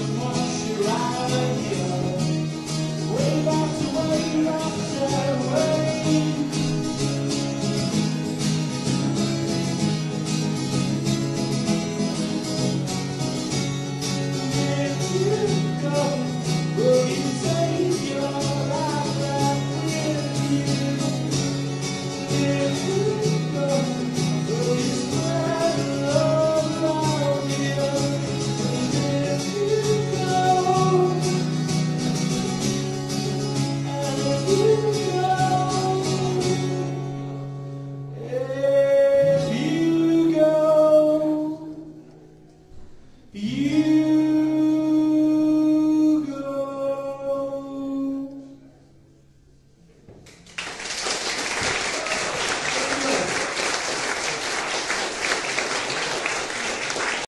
someone should ride the other. you.